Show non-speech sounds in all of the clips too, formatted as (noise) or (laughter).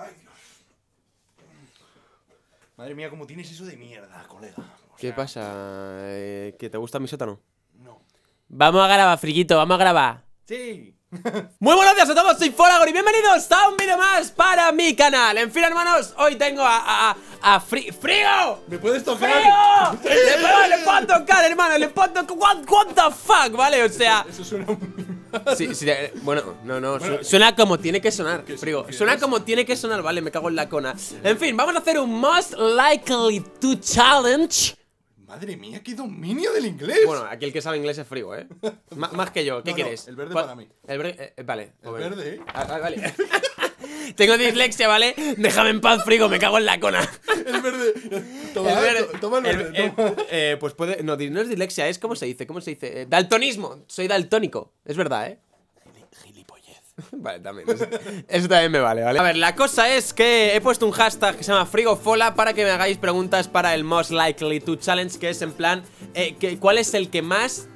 Ay, Dios. Madre mía, cómo tienes eso de mierda, colega. O ¿Qué sea, pasa? Eh, ¿Que te gusta mi sótano? No. Vamos a grabar, friquito, vamos a grabar. Sí. (laughs) Muy buenos días a todos, soy Foragor y bienvenidos a un vídeo más para mi canal. En fin, hermanos, hoy tengo a, a, a, a Fri- ¡Frigo! ¿Me puedes tocar? ¡Frigo! (laughs) Le, puedo- le puedo tocar, hermano, le puedo tocar. What, what the fuck, ¿vale? O sea. Eso suena muy Sí, sí, eh, bueno, no, no, Bueno, suena como tiene que sonar, que- Frigo. que Suena es- como tiene que sonar, vale, me cago en la cona. En fin, vamos a hacer un Most Likely to Challenge. Madre mía, qué dominio del inglés. Bueno, aquí el que sabe inglés es Frigo, ¿eh? (laughs) M- más que yo, ¿qué No, no, quieres? el verde ¿Cuál- para mí. El verde, eh, vale. El verde, ¿eh? Ah, vale. (laughs) Tengo dislexia, ¿vale? Déjame en paz, Frigo, me cago en la cona. (laughs) El verde. Toma, El verde- to- toma el verde. eh, toma. eh, pues puede. No, no es dislexia, es. ¿Cómo se dice? ¿Cómo se dice? Eh, daltonismo. Soy daltónico. Es verdad, ¿eh? (laughs) Vale, también. Eso, eso también me vale, ¿vale? A ver, la cosa es que he puesto un hashtag que se llama Frigofola para que me hagáis preguntas para el Most Likely to Challenge, que es en plan. eh, que, ¿Cuál es el que más.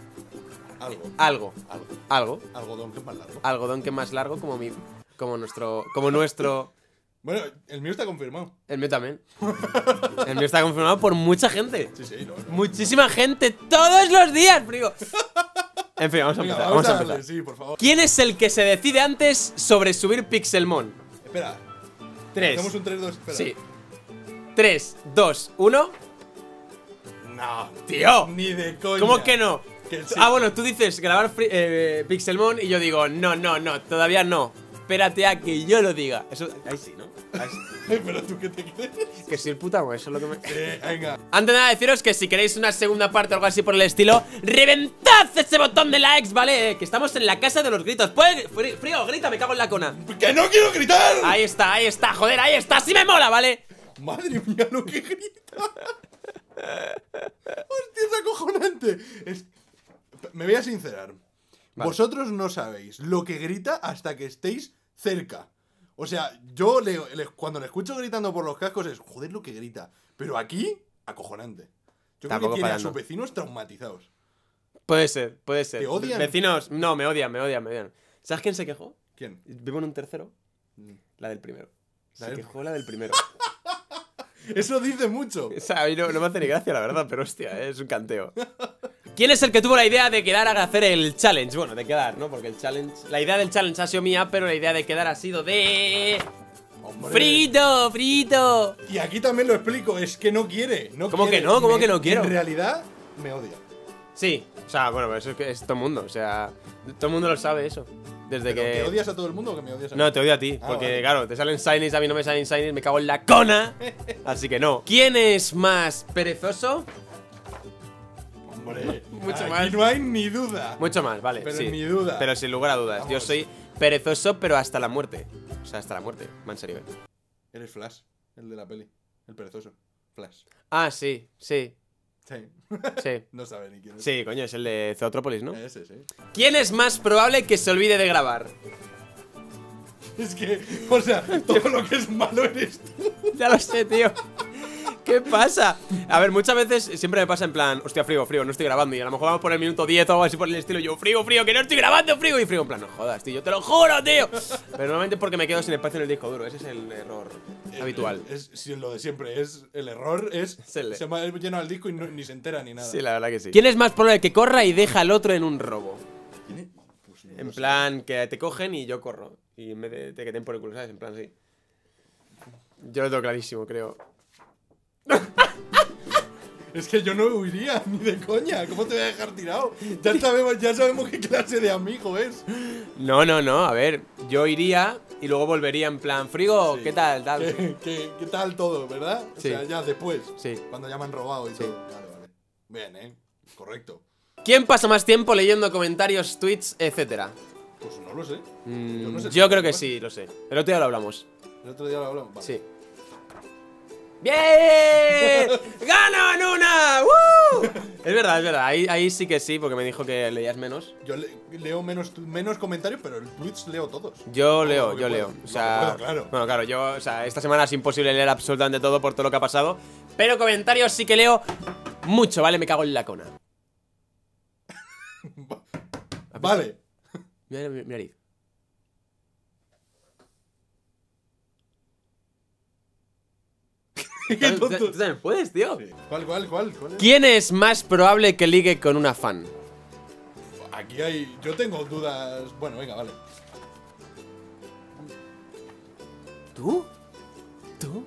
Algo. Algo. Algo. Algo. Algodón, que más largo. Algodón que más largo como mi. Como nuestro. Como nuestro. Bueno, el mío está confirmado. El mío también. El mío está confirmado por mucha gente. Sí, sí, no, no. Muchísima gente todos los días, frigo. En fin, vamos a Venga, empezar. vamos, a a empezar. darle, sí, por favor. ¿Quién es el que se decide antes sobre subir Pixelmon? Espera. 3. Hacemos un 3-2. Espera. Sí. 3, 2, 1. No. Tío. Ni de coña. ¿Cómo que no? Que sí. Ah, bueno, tú dices grabar eh, Pixelmon y yo digo, no, no, no, todavía no. Espérate a que yo lo diga. Eso, ahí sí, ¿no? Ahí sí. (laughs) Pero tú qué te crees. Que soy el puta amo, eso es lo que me. Eh, venga. Antes de nada, deciros que si queréis una segunda parte o algo así por el estilo, ¡reventad ese botón de likes, ¿vale? Eh, que estamos en la casa de los gritos. ¿Puede? Fri- Frío, grita, me cago en la cona. ¡Que no quiero gritar! Ahí está, ahí está, joder, ahí está, sí me mola, ¿vale? Madre mía, lo que grita. (laughs) Hostia, es acojonante. Es- Me voy a sincerar. Vale. Vosotros no sabéis lo que grita hasta que estéis cerca. O sea, yo le, le- cuando le escucho gritando por los cascos es, joder, lo que grita. Pero aquí, acojonante. Yo creo Tampoco que tiene a sus vecinos traumatizados. Puede ser, puede ser. ¿Te odian? Vecinos, no, me odian, me odian, me odian. ¿Sabes quién se quejó? ¿Quién? Vivo en un tercero. La del primero. La Se del- quejó la del primero. (laughs) Eso dice mucho. O sea, a mí no, no me hace ni gracia, la verdad, pero hostia, es un canteo. (laughs) ¿Quién es el que tuvo la idea de quedar a hacer el challenge? Bueno, de quedar, ¿no? Porque el challenge. La idea del challenge ha sido mía, pero la idea de quedar ha sido de. Hombre. ¡Frito! ¡Frito! Y aquí también lo explico, es que no quiere. No ¿Cómo quiere. que no? ¿Cómo Me- que no quiero? En realidad, me odia. Sí, o sea, bueno, pero eso es, que es todo el mundo, o sea, todo el mundo lo sabe eso. Desde ¿Pero que. ¿Que odias a todo el mundo o que me odias a mí? No, te odio a ti, Ah, porque vale. claro, te salen shinies, a mí no me salen shinies, me cago en la cona. (laughs) Así que no. ¿Quién es más perezoso? Hombre, Mucho aquí más. no hay ni duda. Mucho más, vale. Pero sí. ni duda. Pero sin lugar a dudas. Yo soy perezoso, pero hasta la muerte. O sea, hasta la muerte. Va en serio. Eres Flash, el de la peli. El perezoso. Flash. Ah, sí, sí, Sí. sí. (laughs) no sabe ni quién es. Sí, coño, es el de Zootropolis, ¿no? Ese, sí. ¿Quién es más probable que se olvide de grabar? Es que, o sea, todo lo que es malo eres tú. Ya lo sé, tío. ¿Qué pasa? A ver, muchas veces siempre me pasa en plan, hostia, frío, frío, no estoy grabando. Y a lo mejor vamos por el minuto 10 o algo así por el estilo. Yo, frío, frío, que no estoy grabando, frío. Y frío, en plan, no jodas, tío, yo te lo juro, tío. Pero normalmente porque me quedo sin espacio en el disco duro. Ese es el error habitual. Es, si lo de siempre. Es, el error es. El- Se me ha llenado el disco y no- ni se entera ni nada. Sí, la verdad que sí. ¿Quién es más probable que corra y deja al otro en un robo? Pues no En sé. plan, que te cogen y yo corro. Y en vez de, de que te den por el culo, ¿sabes? En plan, sí. Yo lo tengo clarísimo, creo. (laughs) Es que yo no huiría ni de coña. ¿Cómo te voy a dejar tirado? Ya sabemos, ya sabemos qué clase de amigo es. No, no, no, a ver, yo iría y luego volvería en plan, frigo, Sí. ¿qué tal? tal? ¿Qué, qué, qué tal todo, verdad? O sea, ya después. Sí. Cuando ya me han robado y todo. Vale, vale. Bien, ¿eh? Correcto. ¿Quién pasa más tiempo leyendo comentarios, tweets, etcétera? Pues no lo sé. Mm, Yo no sé yo creo que sí, lo sé. El otro día lo hablamos. El otro día lo hablamos. Vale. Sí. ¡Bien! ¡Gana en una! ¡Woo! Es verdad, es verdad. Ahí, ahí sí que sí, porque me dijo que leías menos. Yo le- leo menos, menos comentarios, pero el tweets leo todos. Yo leo, yo puedo. leo. O sea, puedo, claro. bueno, claro, yo, o sea, esta semana es imposible leer absolutamente todo por todo lo que ha pasado. Pero comentarios sí que leo mucho, ¿vale? Me cago en la cona. (laughs) Vale. Mira mi mi nariz. Qué Tú- tú- tonto. tú también puedes, tío. Sí. ¿Cuál, cuál, cuál? cuál es? ¿Quién es más probable que ligue con una fan? Aquí hay. Yo tengo dudas. Bueno, venga, vale. ¿Tú? ¿Tú?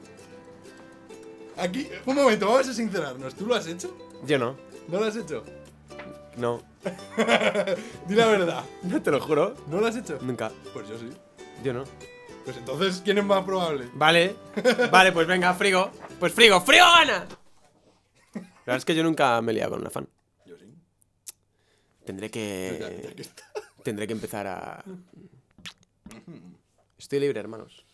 Aquí, un momento, vamos a sincerarnos. ¿Tú lo has hecho? Yo no. ¿No lo has hecho? No. (laughs) Di la verdad. No (laughs) te lo juro. ¿No lo has hecho? Nunca. Pues yo sí. Yo no. Pues entonces, ¿quién es más probable? Vale. (laughs) Vale, pues venga, Frigo. Pues Frigo, Frigo gana. La verdad es que yo nunca me he liado con una fan. Yo sí. Tendré que. (laughs) Tendré que empezar a. (laughs) Estoy libre, hermanos.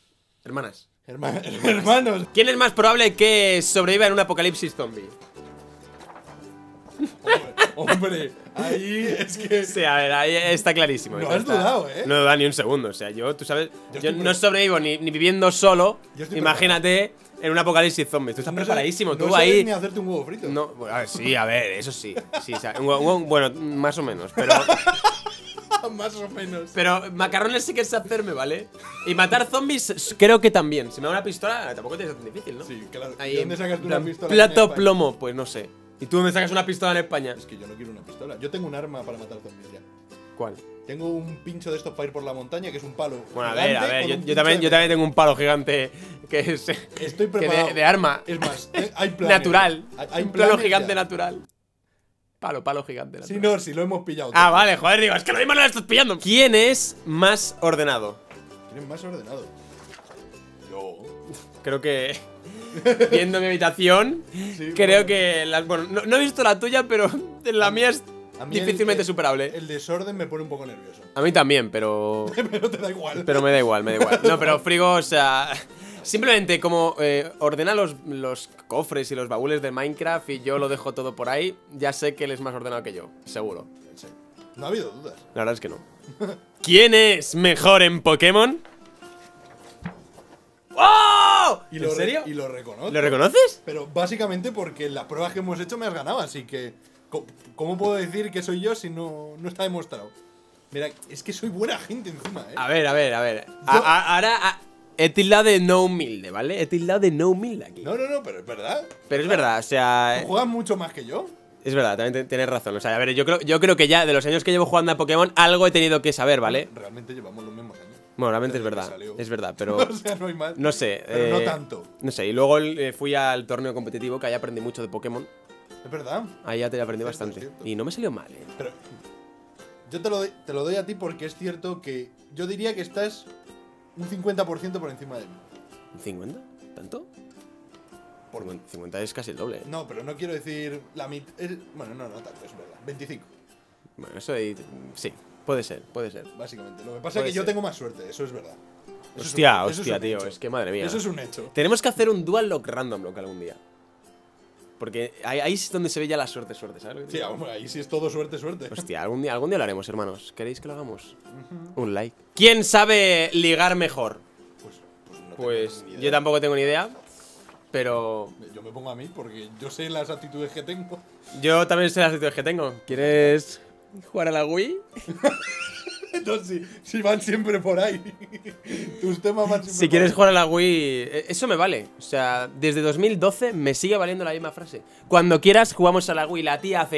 Hermanas. Herma- hermanos. ¿Quién es más probable que sobreviva en un apocalipsis zombie? Hombre, ahí es que. Sí, a ver, ahí está clarísimo. No Está- has dudado, ¿eh? No duda ni un segundo. O sea, yo, tú sabes, Yo yo, no sobrevivo ni, ni viviendo solo. Imagínate en un apocalipsis zombie. Tú estás No sabes- preparadísimo. no tú sabes ahí. ni hacerte un huevo frito. No, a ver, sí, a ver, eso sí. sí o sea, un- un- bueno, más o menos. Pero, (laughs) Más o menos. pero macarrones sí que sé hacerme, ¿vale? Y matar zombies creo que también. Si me da una pistola, tampoco que ser tan difícil, ¿no? Sí, claro. Ahí, ¿Y dónde sacas tú una pistola? Plato plomo, pues no sé. ¿Y tú dónde sacas una pistola en España? Es que yo no quiero una pistola. Yo tengo un arma para matar zombies ya. ¿Cuál? Tengo un pincho de estos para ir por la montaña, que es un palo. Bueno, a ver, a ver, yo, también, de yo también tengo un palo gigante que es Estoy preparado. de, de arma. Es más, eh, hay (laughs) planes. natural. Hay, hay un planes gigante ya. natural. Palo, palo gigante Sí, natural. no, sí, lo hemos pillado. Ah, vale, joder, digo, es que lo mismo no lo estás pillando. ¿Quién es más ordenado? Tienes más ordenado. Yo. Creo que. Viendo mi habitación, Sí, creo bueno. que. las- bueno, no, no he visto la tuya, pero la mía es difícilmente el- superable. El desorden me pone un poco nervioso. A mí también, pero. (laughs) Pero te da igual. Pero me da igual, me da igual. No, pero Frigo, o sea. Simplemente como eh, ordena los, los cofres y los baúles de Minecraft y yo lo dejo todo por ahí, ya sé que él es más ordenado que yo, seguro. No ha habido dudas. La verdad es que no. ¿Quién es mejor en Pokémon? ¡Oh! Y ¿En lo serio? Y lo reconozco. ¿Lo reconoces? Pero básicamente porque las pruebas que hemos hecho me has ganado, así que. ¿Cómo puedo decir que soy yo si no, no está demostrado? Mira, es que soy buena gente encima, eh. A ver, a ver, a ver. A- a- ahora a- he tildado de no humilde, ¿vale? He tildado de no humilde aquí. No, no, no, pero es verdad. Pero es verdad, o sea. Tú juegas mucho más que yo. Es verdad, también tienes razón. O sea, a ver, yo creo, yo creo que ya de los años que llevo jugando a Pokémon, algo he tenido que saber, ¿vale? Realmente llevamos los mismos. Bueno, realmente es verdad. Es verdad, pero. (laughs) o sea, no hay más. No sé. Pero no eh, tanto. No sé, y luego eh, fui al torneo competitivo, que ahí aprendí mucho de Pokémon. Es verdad. Ahí ya te aprendí Cierto, bastante. Y no me salió mal, ¿eh? Pero. Yo te lo, doy, te lo doy a ti porque es cierto que. Yo diría que estás un 50% por encima de mí. ¿Un 50? ¿Tanto? Por 50 es casi el doble, ¿eh? No, pero no quiero decir la mitad. Bueno, no, no tanto, es verdad. 25, Bueno, eso ahí- sí, puede ser, puede ser. básicamente. Lo que pasa es que yo tengo más suerte, eso es verdad. Eso es Hostia, un- eso es hostia, tío, hecho. es que madre mía. Eso es un hecho. Tenemos que hacer un dual lock random lock algún día. Porque ahí, es donde se ve ya la suerte, suerte, ¿sabes? Sí, hombre, ahí sí es todo suerte, suerte. Hostia, algún día, algún día lo haremos, hermanos. ¿Queréis que lo hagamos? Un like. ¿Quién sabe ligar mejor? Pues, pues no tengo Pues ni idea. yo tampoco tengo ni idea. Pero Yo me pongo a mí porque yo sé las actitudes que tengo. yo también sé las actitudes que tengo. ¿Quieres jugar a la Wii? (laughs) Entonces, si, si van siempre por ahí. Tus temas van siempre Si por quieres ahí. jugar a la Wii, eh, eso me vale. O sea, desde 2012 me sigue valiendo la misma frase. Cuando quieras, jugamos a la Wii. La tía hace.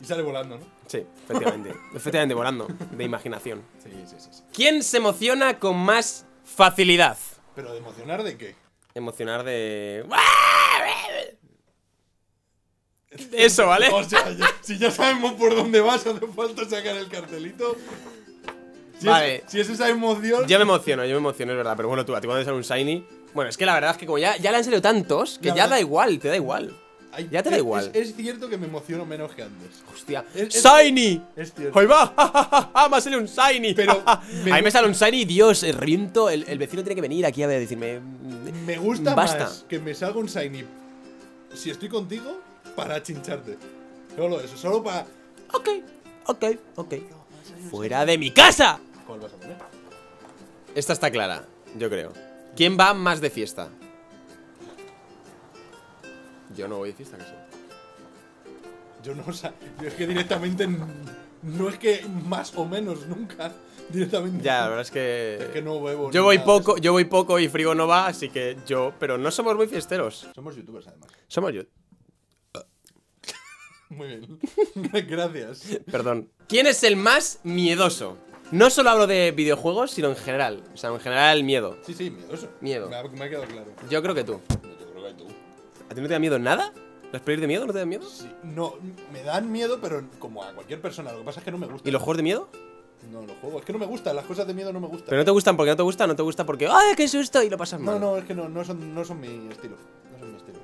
Y sale volando, ¿no? Sí, efectivamente. (laughs) efectivamente, volando. De imaginación. Sí, sí, sí, sí. ¿Quién se emociona con más facilidad? Pero de emocionar de qué? Emocionar de. (laughs) Eso, ¿vale? O sea, ya- si ya sabemos por dónde vas, hace falta sacar el cartelito. Si, Vale. es, si es esa emoción. Yo me emociono, yo me emociono, es verdad. Pero bueno, tú, a ti cuando te sale un Shiny. Bueno, es que la verdad es que como ya, ya le han salido tantos, que La ya verdad- da igual, te da igual. Ay, ya te da es- igual. Es, es cierto que me emociono menos que antes. Hostia. ¡Shiny! Es cierto. ¡Ahí va! (laughs) ¡Ja, ja, ja! ¡Me ha salido un Shiny! Pero (laughs) me Ahí me gusta- sale un Shiny, Dios, eh, reviento. El, el vecino tiene que venir aquí a decirme. Me gusta Basta. más que me salga un shiny si estoy contigo para chincharte. Solo eso, solo para. Ok, ok, ok. ¡Fuera de mi casa! ¿Cuál vas a poner? Esta está clara, yo creo. ¿Quién va más de fiesta? Yo no voy de fiesta, casi. Yo no sé. Yo es que directamente no es que más o menos nunca directamente. Ya, la verdad es que. Es que no bebo. Yo voy poco, yo voy poco y Frigo no va, así que yo. Pero no somos muy fiesteros. Somos youtubers además. Somos yo. (laughs) Muy bien. (laughs) Gracias. Perdón. ¿Quién es el más miedoso? No solo hablo de videojuegos, sino en general. O sea, en general, miedo. Sí, sí, miedoso. Miedo. Me ha, me ha quedado claro. Yo creo que tú. Yo creo que tú. ¿A ti no te da miedo nada? ¿Las pelis de miedo no te dan miedo? Sí, no, me dan miedo, pero como a cualquier persona. Lo que pasa es que no me gusta. ¿Y los juegos de miedo? No, los juegos. Es que no me gustan. Las cosas de miedo no me gustan. ¿Pero no te gustan porque no te gustan? ¿No te gusta porque ¡ay, qué susto! Y lo pasas No, mal. no, es que no, no, son, no son mi estilo. No son mi estilo.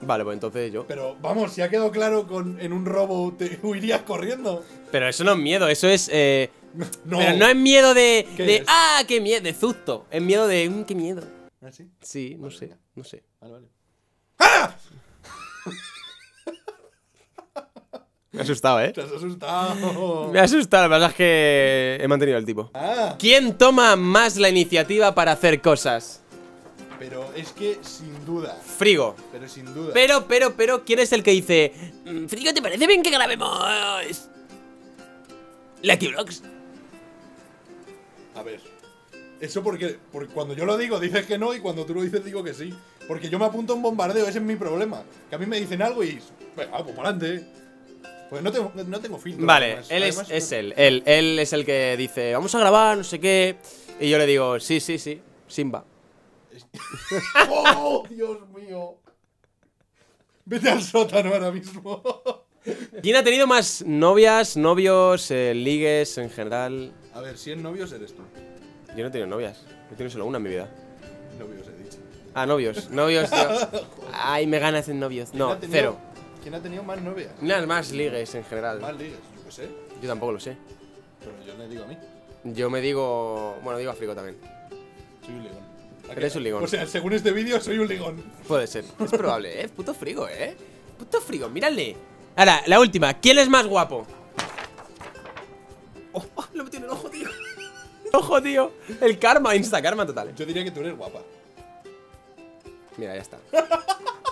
Vale, pues entonces yo. Pero vamos, si ha quedado claro con en un robo te (laughs) huirías corriendo. Pero eso no es miedo, eso es. Eh... (laughs) No. Pero no es miedo de. ¿Qué de es? ¡Ah, qué miedo! De susto. Es miedo de. "Mm, ¡Qué miedo! ¿Ah, sí? Sí, no Vale, sé, venga. no sé. Vale, vale. Me ha asustado, ¿eh? Te has asustado. Me ha asustado, la verdad es que he mantenido el tipo. Ah, ¿Quién toma más la iniciativa para hacer cosas? Pero es que sin duda. Frigo. Pero sin duda. Pero, pero, pero, ¿quién es el que dice "Mm, Frigo, ¿te parece bien que grabemos Lucky Vlogs? A ver. Eso porque, porque cuando yo lo digo dices que no y cuando tú lo dices digo que sí. Porque yo me apunto a un bombardeo, ese es mi problema. Que a mí me dicen algo y. Venga, pues para adelante. Pues no tengo, no tengo filtro. Vale, además. él es, Además, es no- él, él, él es el que dice, vamos a grabar, no sé qué. Y yo le digo, sí, sí, sí, Simba. (laughs) ¡Oh, Dios mío! Vete al sótano ahora mismo. ¿Quién ha tenido más novias, novios, eh, ligues en general? A ver, si en novios eres tú. Yo no he tenido novias, yo he tenido solo una en mi vida. Novios he dicho. Ah, novios, novios, tío. (laughs) Ay, me ganas en novios. ¿Quién No, tenido- cero. ¿Quién ha tenido más novias? Más ligues en general. Más ligues, yo qué sé. Yo tampoco lo sé. Pero yo le digo a mí. Yo me digo. Bueno, digo a Frigo también. Soy un ligón. ¿A Eres un ligón. O sea, según este vídeo, soy un ligón. Puede ser. Es probable, ¿eh? Puto Frigo, ¿eh? Puto Frigo, mírale. Ahora, la última. ¿Quién es más guapo? Oh, oh, lo metí en el ojo, tío. Ojo, tío. El karma, insta karma total. Yo diría que tú eres guapa. Mira, ya está. (laughs)